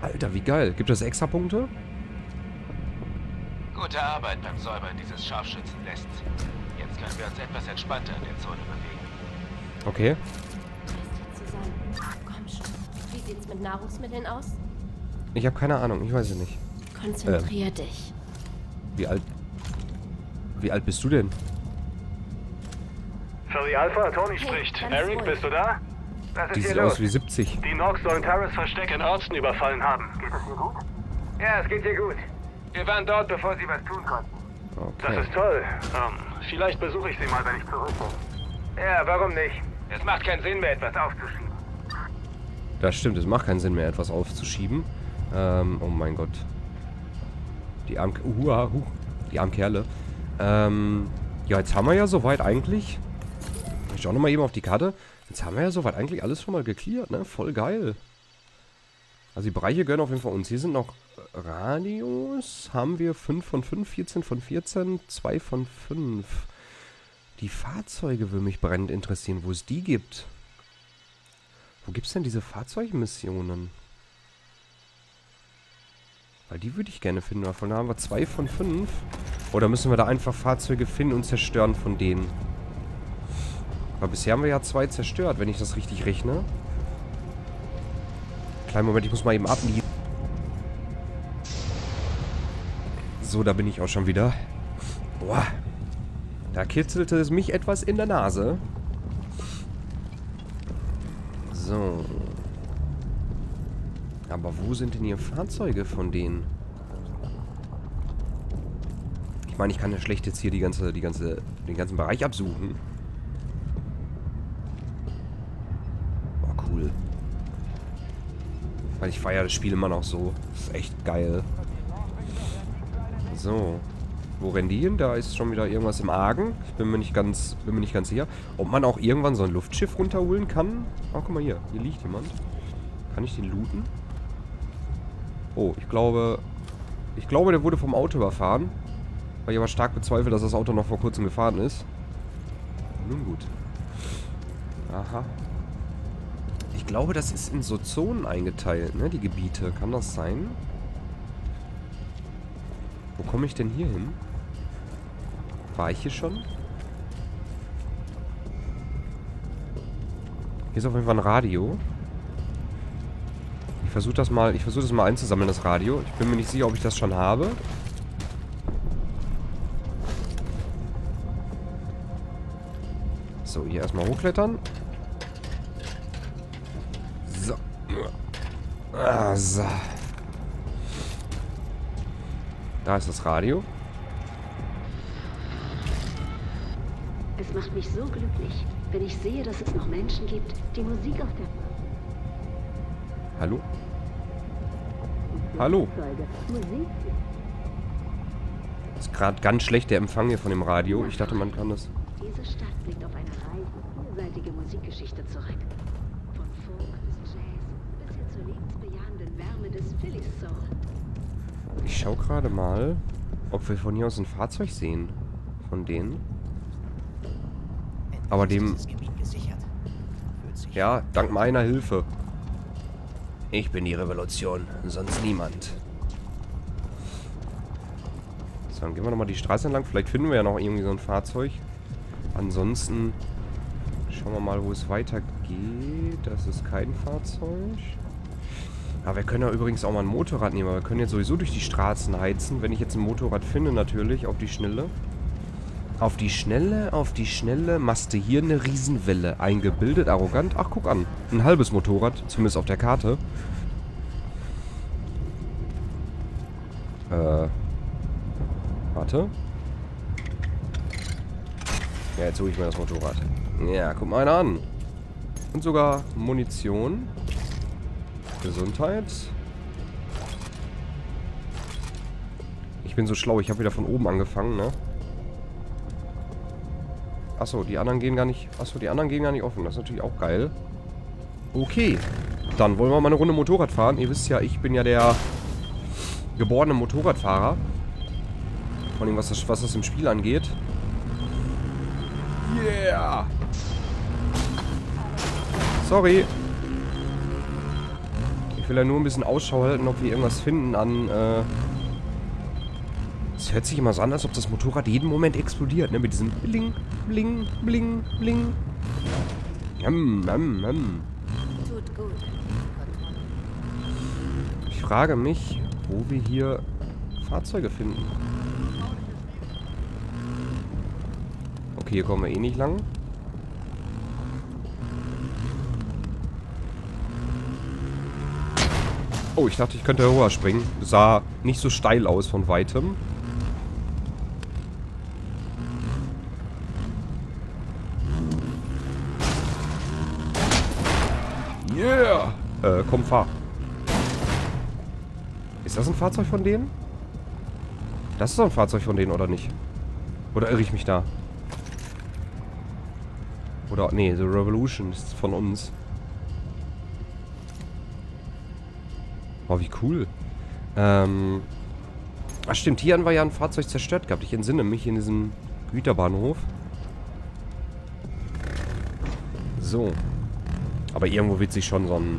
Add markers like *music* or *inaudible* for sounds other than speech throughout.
Alter, wie geil. Gibt es extra Punkte? Gute Arbeit beim Säubern dieses Scharfschützennests. Jetzt können wir uns etwas entspannter in der Zone bewegen. Okay. Komm schon. Wie sieht's mit Nahrungsmitteln aus? Ich habe keine Ahnung. Ich weiß es nicht. Konzentrier dich. Wie alt... Wie alt bist du denn? Charlie Alpha, Tony Hey, spricht. Eric, ruhig. bist du da? Was ist Die hier sieht los? aus wie 70. Die Nox sollen Terras Versteck in Orson überfallen haben. Geht es dir gut? Ja, es geht dir gut. Wir waren dort, bevor sie was tun konnten. Das Okay. ist toll. Ähm, vielleicht besuche ich sie mal, wenn ich zurück bin. Ja, warum nicht? Es macht keinen Sinn mehr, etwas aufzuschieben. Das stimmt. Es macht keinen Sinn mehr, etwas aufzuschieben. Ähm, oh mein Gott. Die armen... Uha, huh, die armen Kerle. Ähm, ja, jetzt haben wir ja soweit eigentlich... Ich schau nochmal eben auf die Karte. Jetzt haben wir ja soweit eigentlich alles schon mal geklärt, ne? Voll geil. Also die Bereiche gehören auf jeden Fall uns. Hier sind noch äh, Radios. Haben wir 5 von 5, 14 von 14, 2 von 5. Die Fahrzeuge würde mich brennend interessieren, wo es die gibt. Wo gibt es denn diese Fahrzeugmissionen? Weil die würde ich gerne finden. Davon haben wir 2 von 5. Oder müssen wir da einfach Fahrzeuge finden und zerstören von denen? Aber bisher haben wir ja zwei zerstört, wenn ich das richtig rechne. Kleinen Moment, ich muss mal eben abnieten. So, da bin ich auch schon wieder. Boah. Da kitzelte es mich etwas in der Nase. So. Aber wo sind denn hier Fahrzeuge von denen? Ich meine, ich kann ja schlecht jetzt hier die ganze, die ganze, den ganzen Bereich absuchen. Weil ich feiere das Spiel immer noch so. Das ist echt geil. So. Wo rennen die hin? Da ist schon wieder irgendwas im Argen. Ich bin mir nicht ganz, bin mir nicht ganz sicher. Ob man auch irgendwann so ein Luftschiff runterholen kann? Oh, guck mal hier. Hier liegt jemand. Kann ich den looten? Oh, ich glaube... Ich glaube, der wurde vom Auto überfahren. Weil ich aber stark bezweifle, dass das Auto noch vor kurzem gefahren ist. Nun gut. Aha. Ich glaube, das ist in so Zonen eingeteilt, ne? Die Gebiete. Kann das sein? Wo komme ich denn hier hin? War ich hier schon? Hier ist auf jeden Fall ein Radio. Ich versuche das mal, ich versuche das mal einzusammeln, das Radio. Ich bin mir nicht sicher, ob ich das schon habe. So, hier erstmal hochklettern. Ah, so. Da ist das Radio. Es macht mich so glücklich, wenn ich sehe, dass es noch Menschen gibt, die Musik auf der Hallo? Hallo? Ist gerade ganz schlecht der Empfang hier von dem Radio. Ich dachte, man kann das. Diese Stadt blickt auf eine reise vielseitige Musikgeschichte zurück. Ich schau gerade mal, ob wir von hier aus ein Fahrzeug sehen. Von denen. Aber dem- Ja, dank meiner Hilfe. Ich bin die Revolution, sonst niemand. So, dann gehen wir nochmal die Straße entlang. Vielleicht finden wir ja noch irgendwie so ein Fahrzeug. Ansonsten schauen wir mal, wo es weitergeht. Das ist kein Fahrzeug. Aber wir können ja übrigens auch mal ein Motorrad nehmen. Wir können jetzt sowieso durch die Straßen heizen. Wenn ich jetzt ein Motorrad finde, natürlich, auf die Schnelle. Auf die Schnelle, auf die Schnelle masste hier eine Riesenwelle. Eingebildet, arrogant. Ach, guck an. Ein halbes Motorrad, zumindest auf der Karte. Äh. Warte. Ja, jetzt hole ich mir das Motorrad. Ja, guck mal einer an. Und sogar Munition. Gesundheit. Ich bin so schlau, ich habe wieder von oben angefangen, ne? Achso, die anderen gehen gar nicht. Achso, die anderen gehen gar nicht offen. Das ist natürlich auch geil. Okay. Dann wollen wir mal eine Runde Motorrad fahren. Ihr wisst ja, ich bin ja der geborene Motorradfahrer. Vor allem, was das, was das im Spiel angeht. Yeah! Sorry. Ich will ja nur ein bisschen Ausschau halten, ob wir irgendwas finden an, äh... Es hört sich immer so an, als ob das Motorrad jeden Moment explodiert, ne? Mit diesem Bling, Bling, Bling, Bling. Yum, yum, yum. Tut gut. Ich frage mich, wo wir hier Fahrzeuge finden. Okay, hier kommen wir eh nicht lang. Oh, ich dachte, ich könnte höher springen. Sah nicht so steil aus von weitem. Yeah! Äh, komm, fahr. Ist das ein Fahrzeug von denen? Das ist doch ein Fahrzeug von denen, oder nicht? Oder irre ich mich da? Oder, nee, The Revolution ist von uns. Oh, wie cool. Ähm. Ach stimmt, hier war ja ein Fahrzeug zerstört gehabt. Ich entsinne mich in diesem Güterbahnhof. So. Aber irgendwo wird sich schon so ein,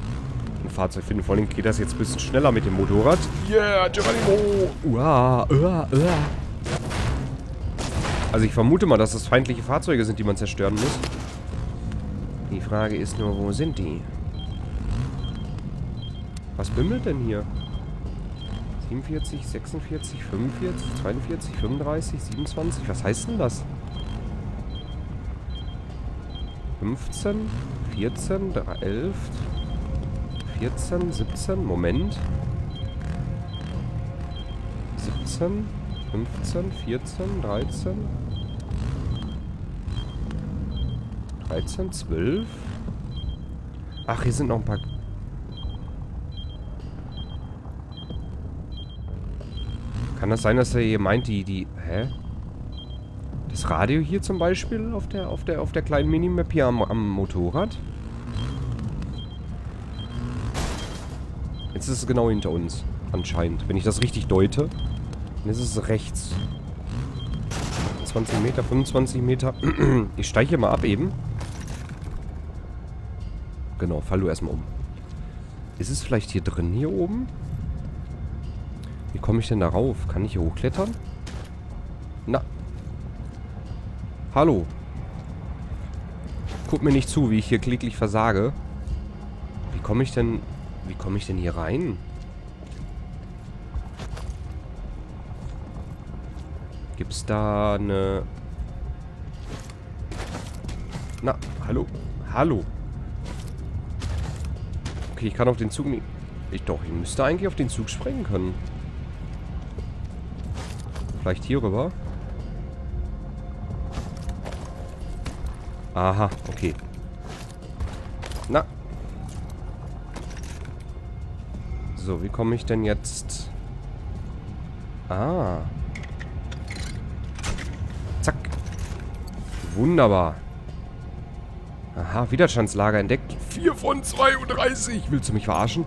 ein Fahrzeug finden. Vor allem geht das jetzt ein bisschen schneller mit dem Motorrad. Yeah, Geronimo! Uah, uah, uah. Also ich vermute mal, dass das feindliche Fahrzeuge sind, die man zerstören muss. Die Frage ist nur, wo sind die? Was bimmelt denn hier? 47, 46, 45, 42, 35, 27. Was heißt denn das? 15, 14, 11, 14, 17. Moment. 17, 15, 14, 13. 13, 12. Ach, hier sind noch ein paar... Kann das sein, dass er hier meint, die... die hä? Das Radio hier zum Beispiel auf der, auf der, auf der kleinen Minimap hier am, am Motorrad? Jetzt ist es genau hinter uns. Anscheinend. Wenn ich das richtig deute. Dann ist es rechts. 20 Meter, 25 Meter. *clears throat* ich steige hier mal ab eben. Genau, fall du erstmal um. Ist es vielleicht hier drin, hier oben? Wie komme ich denn da rauf? Kann ich hier hochklettern? Na. Hallo. Guck mir nicht zu, wie ich hier kläglich versage. Wie komme ich denn... Wie komme ich denn hier rein? Gibt es da eine... Na, hallo. Hallo. Okay, ich kann auf den Zug nicht... Ich doch, ich müsste eigentlich auf den Zug springen können. Vielleicht hier rüber. Aha, okay. Na. So, wie komme ich denn jetzt... Ah. Zack. Wunderbar. Aha, Widerstandslager entdeckt. 4 von 32. Willst du mich verarschen?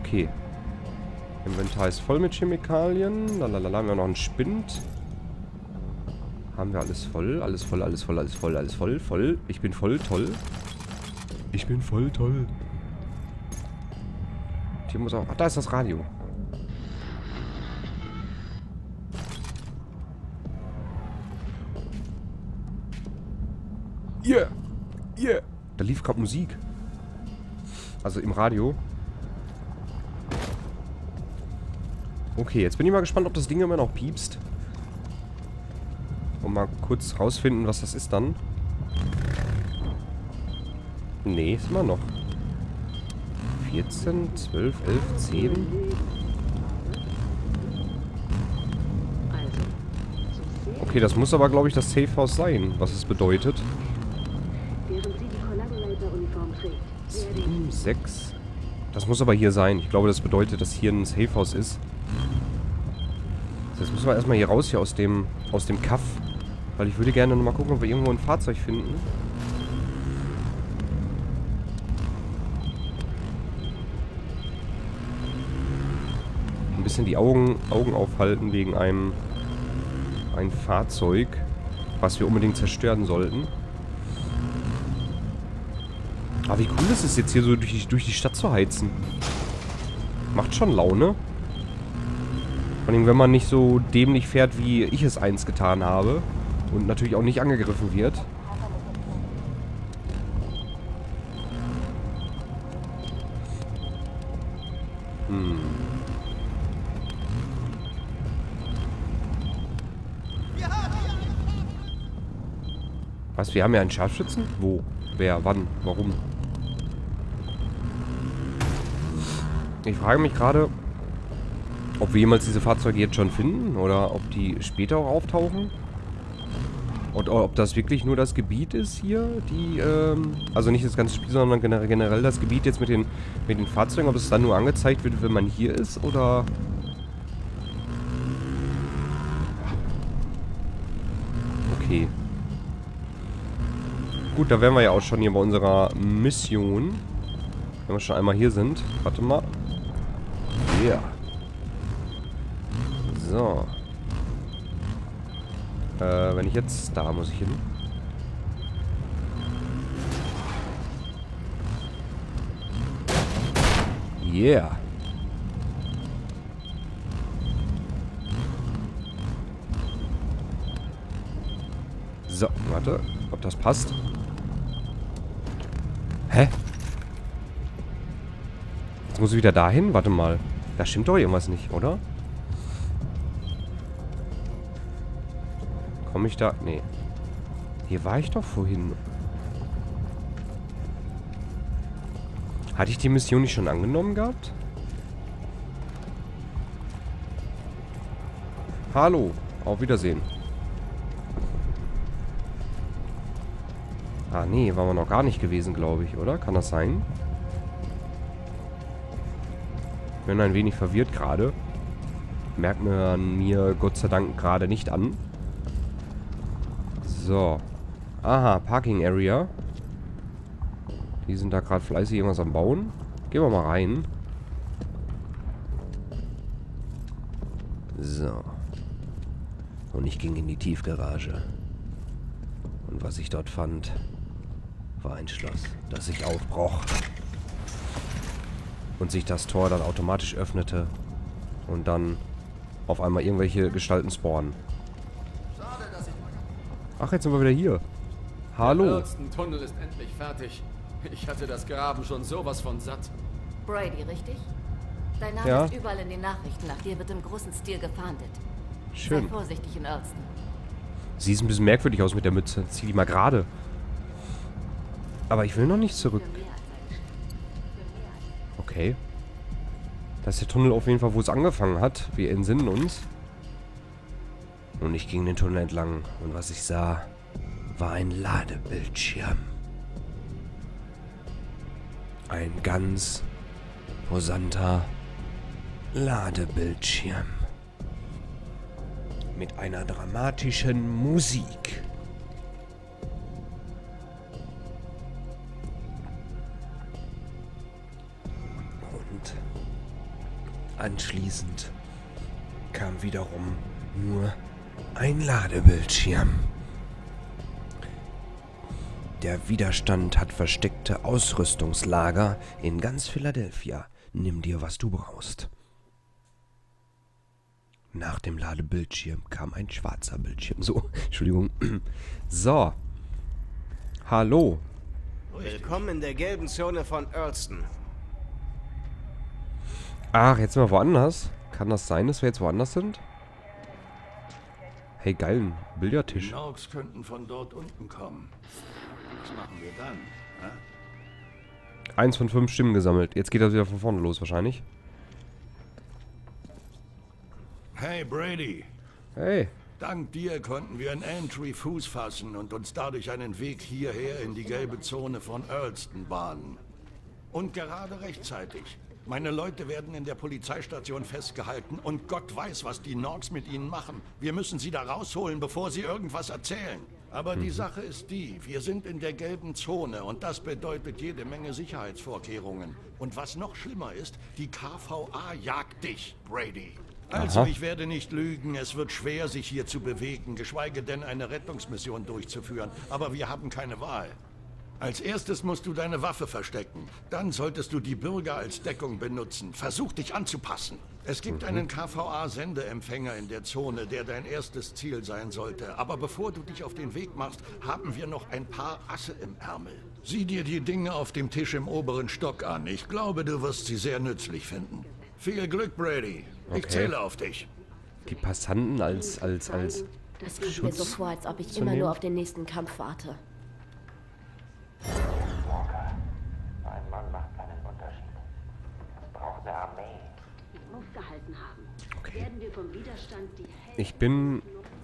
Okay. Inventar ist voll mit Chemikalien. Lalalala, haben wir noch einen Spind. Haben wir alles voll? Alles voll, alles voll, alles voll, alles voll, voll. Ich bin voll toll. Ich bin voll toll. Hier muss auch... Ach, da ist das Radio. Yeah. Yeah. Da lief gerade Musik. Also im Radio. Okay, jetzt bin ich mal gespannt, ob das Ding immer noch piepst. Und mal kurz rausfinden, was das ist dann. Nee, ist immer noch. 14, 12, 11, 10. Okay, das muss aber, glaube ich, das Safe House sein, was es bedeutet. 7, 6. Das muss aber hier sein. Ich glaube, das bedeutet, dass hier ein Safe House ist. Jetzt müssen wir erstmal hier raus, hier aus dem, aus dem Kaff. Weil ich würde gerne nochmal gucken, ob wir irgendwo ein Fahrzeug finden. Ein bisschen die Augen, Augen aufhalten wegen einem ein Fahrzeug, was wir unbedingt zerstören sollten. Aber wie cool ist es jetzt hier so durch die, durch die Stadt zu heizen. Macht schon Laune. Vor allem, wenn man nicht so dämlich fährt, wie ich es einst getan habe. Und natürlich auch nicht angegriffen wird. Hm. Was, wir haben ja einen Scharfschützen? Wo? Wer? Wann? Warum? Ich frage mich gerade, ob wir jemals diese Fahrzeuge jetzt schon finden oder ob die später auch auftauchen. Und ob das wirklich nur das Gebiet ist hier, die, ähm, also nicht das ganze Spiel, sondern generell das Gebiet jetzt mit den, mit den Fahrzeugen, ob es dann nur angezeigt wird, wenn man hier ist, oder... Okay. Gut, da wären wir ja auch schon hier bei unserer Mission. Wenn wir schon einmal hier sind. Warte mal. Ja. Yeah. So. Äh, wenn ich jetzt... Da muss ich hin. Yeah. So, warte, ob das passt. Hä? Jetzt muss ich wieder dahin? Warte mal. Da stimmt doch irgendwas nicht, oder? Komme ich da? Nee. Hier war ich doch vorhin. Hatte ich die Mission nicht schon angenommen gehabt? Hallo. Auf Wiedersehen. Ah, nee, waren wir noch gar nicht gewesen, glaube ich, oder? Kann das sein? Bin ein wenig verwirrt gerade. Merkt man mir Gott sei Dank gerade nicht an. So. Aha, Parking Area. Die sind da gerade fleißig irgendwas am Bauen. Gehen wir mal rein. So. Und ich ging in die Tiefgarage. Und was ich dort fand, war ein Schloss, das sich aufbroch. Und sich das Tor dann automatisch öffnete. Und dann auf einmal irgendwelche Gestalten spawnen. Ach, jetzt sind wir wieder hier. Hallo. Der Tunnel ist endlich fertig. Ich hatte das Graben schon sowas von satt. Brady, richtig? Dein Name ja. ist überall in den Nachrichten. Nach dir wird im großen Stil gefahndet. Schön. Sei vorsichtig in Earlston. Sieht ein bisschen merkwürdig aus mit der Mütze. Zieh die mal gerade. Aber ich will noch nicht zurück. Okay. Das ist der Tunnel auf jeden Fall, wo es angefangen hat. Wir entsinnen uns. Und ich ging den Tunnel entlang. Und was ich sah, war ein Ladebildschirm. Ein ganz posanter Ladebildschirm. Mit einer dramatischen Musik. Anschließend kam wiederum nur ein Ladebildschirm. Der Widerstand hat versteckte Ausrüstungslager in ganz Philadelphia. Nimm dir, was du brauchst. Nach dem Ladebildschirm kam ein schwarzer Bildschirm. So, *laughs* Entschuldigung. *clears throat* So. Hallo. Willkommen in der gelben Zone von Earlston. Ach, jetzt sind wir woanders. Kann das sein, dass wir jetzt woanders sind? Hey, geilen Billardtisch. Die Norks könnten von dort unten kommen. Was machen wir dann? Hä? Eins von fünf Stimmen gesammelt. Jetzt geht das wieder von vorne los wahrscheinlich. Hey, Brady. Hey. Dank dir konnten wir in Entry Fuß fassen und uns dadurch einen Weg hierher in die gelbe Zone von Earlston bahnen. Und gerade rechtzeitig. Meine Leute werden in der Polizeistation festgehalten und Gott weiß, was die Norks mit ihnen machen. Wir müssen sie da rausholen, bevor sie irgendwas erzählen. Aber die mhm. Sache ist die, wir sind in der gelben Zone und das bedeutet jede Menge Sicherheitsvorkehrungen. Und was noch schlimmer ist, die KVA jagt dich, Brady. Also, Aha. ich werde nicht lügen, es wird schwer, sich hier zu bewegen, geschweige denn eine Rettungsmission durchzuführen. Aber wir haben keine Wahl. Als erstes musst du deine Waffe verstecken. Dann solltest du die Bürger als Deckung benutzen. Versuch dich anzupassen. Es gibt mhm. einen KVA-Sendeempfänger in der Zone, der dein erstes Ziel sein sollte. Aber bevor du dich auf den Weg machst, haben wir noch ein paar Asse im Ärmel. Sieh dir die Dinge auf dem Tisch im oberen Stock an. Ich glaube, du wirst sie sehr nützlich finden. Viel Glück, Brady. Okay. Ich zähle auf dich. Die Passanten als als als Das kommt Schutz mir so vor, als ob ich immer nur auf den nächsten Kampf warte. Ein Mann macht keinen Unterschied. Es braucht eine Armee. Aufgehalten haben. Okay. Werden wir vom Widerstand die ich bin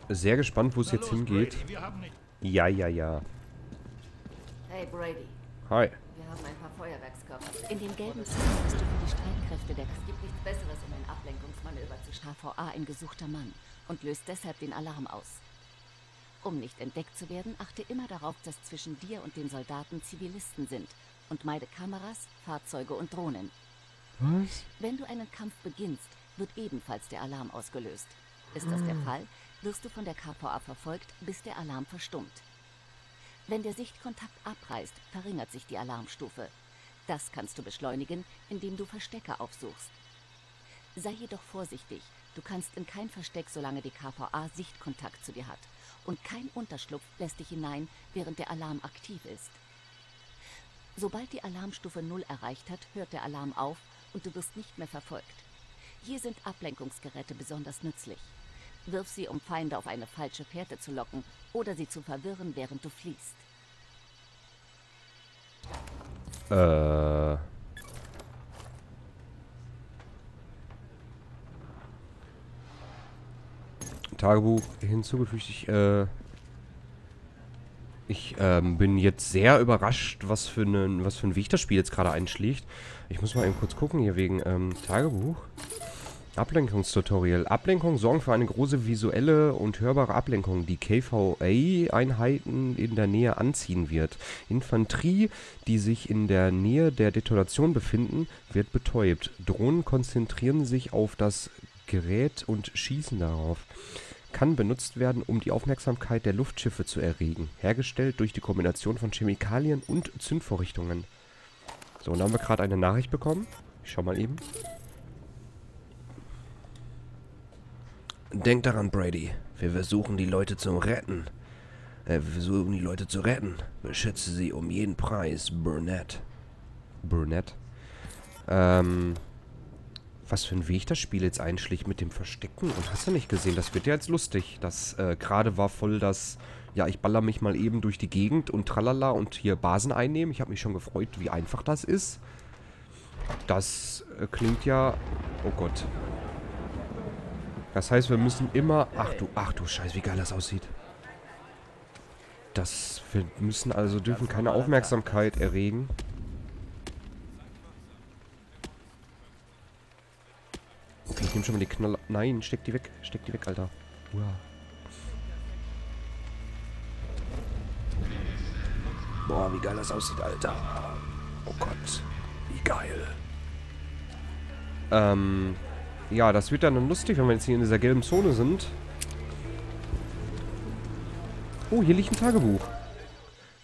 sehr gespannt, wo es jetzt hingeht. Ja, ja, ja. Hey Brady. Hi. Wir haben ein paar Feuerwerkskörper. In dem gelben Zimmer bist du für die Streitkräfte der... Es gibt nichts Besseres, um ein Ablenkungsmanöver zu KVA ein gesuchter Mann und löst deshalb den Alarm aus. Um nicht entdeckt zu werden, achte immer darauf, dass zwischen dir und den Soldaten Zivilisten sind und meide Kameras, Fahrzeuge und Drohnen. Was? Wenn du einen Kampf beginnst, wird ebenfalls der Alarm ausgelöst. Ist das der ah. Fall, wirst du von der KVA verfolgt, bis der Alarm verstummt. Wenn der Sichtkontakt abreißt, verringert sich die Alarmstufe. Das kannst du beschleunigen, indem du Verstecke aufsuchst. Sei jedoch vorsichtig, du kannst in kein Versteck, solange die KVA Sichtkontakt zu dir hat und kein Unterschlupf lässt dich hinein, während der Alarm aktiv ist. Sobald die Alarmstufe 0 erreicht hat, hört der Alarm auf und du wirst nicht mehr verfolgt. Hier sind Ablenkungsgeräte besonders nützlich. Wirf sie, um Feinde auf eine falsche Fährte zu locken oder sie zu verwirren, während du fliehst. Äh. Tagebuch hinzugefügt. Ich, äh, ich ähm, bin jetzt sehr überrascht, was für, einen, was für ein Weg das Spiel jetzt gerade einschlägt. Ich muss mal eben kurz gucken hier wegen ähm, Tagebuch. Ablenkungstutorial. Ablenkung sorgen für eine große visuelle und hörbare Ablenkung, die KVA-Einheiten in der Nähe anziehen wird. Infanterie, die sich in der Nähe der Detonation befinden, wird betäubt. Drohnen konzentrieren sich auf das Gerät und schießen darauf kann benutzt werden, um die Aufmerksamkeit der Luftschiffe zu erregen, hergestellt durch die Kombination von Chemikalien und Zündvorrichtungen. So, und dann haben wir gerade eine Nachricht bekommen. Ich schau mal eben. Denk daran, Brady. Wir versuchen die Leute zu retten. Äh, wir versuchen die Leute zu retten. Beschütze sie um jeden Preis, Burnett. Burnett? Ähm, was für ein Weg das Spiel jetzt einschlägt mit dem Verstecken. Und hast du nicht gesehen, das wird ja jetzt lustig. Das äh, gerade war voll das, ja, ich baller mich mal eben durch die Gegend und tralala und hier Basen einnehmen. Ich habe mich schon gefreut, wie einfach das ist. Das äh, klingt ja... Oh Gott. Das heißt, wir müssen immer... Ach du, ach du Scheiße, wie geil das aussieht. Das... Wir müssen also, dürfen keine Aufmerksamkeit erregen. Okay, ich nehme schon mal die Knaller. Nein, steck die weg. Steck die weg, Alter. Uah. Boah, wie geil das aussieht, Alter. Oh Gott. Wie geil. Ähm. Ja, das wird dann lustig, wenn wir jetzt hier in dieser gelben Zone sind. Oh, hier liegt ein Tagebuch.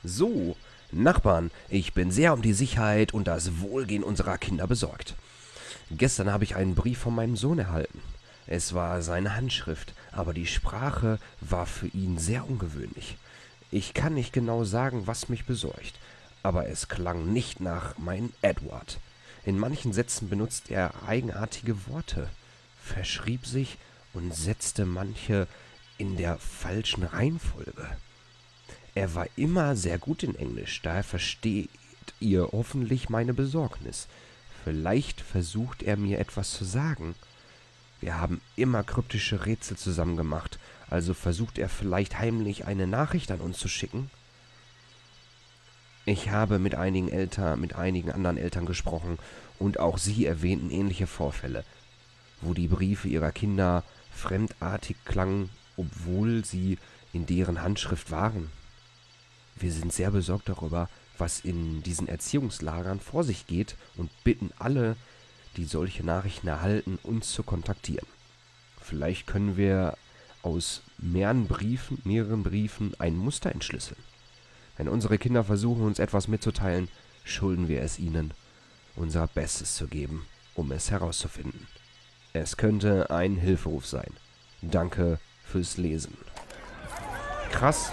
So, Nachbarn, ich bin sehr um die Sicherheit und das Wohlgehen unserer Kinder besorgt. Gestern habe ich einen Brief von meinem Sohn erhalten. Es war seine Handschrift, aber die Sprache war für ihn sehr ungewöhnlich. Ich kann nicht genau sagen, was mich besorgt, aber es klang nicht nach mein Edward. In manchen Sätzen benutzt er eigenartige Worte, verschrieb sich und setzte manche in der falschen Reihenfolge. Er war immer sehr gut in Englisch, daher versteht ihr hoffentlich meine Besorgnis. Vielleicht versucht er mir etwas zu sagen. Wir haben immer kryptische Rätsel zusammen gemacht, also versucht er vielleicht heimlich eine Nachricht an uns zu schicken? Ich habe mit einigen Eltern, mit einigen anderen Eltern gesprochen und auch sie erwähnten ähnliche Vorfälle, wo die Briefe ihrer Kinder fremdartig klangen, obwohl sie in deren Handschrift waren. Wir sind sehr besorgt darüber, was in diesen Erziehungslagern vor sich geht und bitten alle, die solche Nachrichten erhalten, uns zu kontaktieren. Vielleicht können wir aus mehreren Briefen, mehreren Briefen ein Muster entschlüsseln. Wenn unsere Kinder versuchen, uns etwas mitzuteilen, schulden wir es ihnen, unser Bestes zu geben, um es herauszufinden. Es könnte ein Hilferuf sein. Danke fürs Lesen. Krass.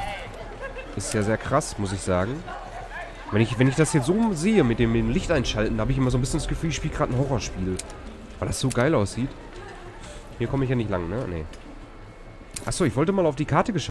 Ist ja sehr krass, muss ich sagen. Wenn ich, wenn ich das jetzt so sehe, mit dem, mit dem Licht einschalten, habe ich immer so ein bisschen das Gefühl, ich spiele gerade ein Horrorspiel. Weil das so geil aussieht. Hier komme ich ja nicht lang, ne? Nee. Achso, ich wollte mal auf die Karte geschaut.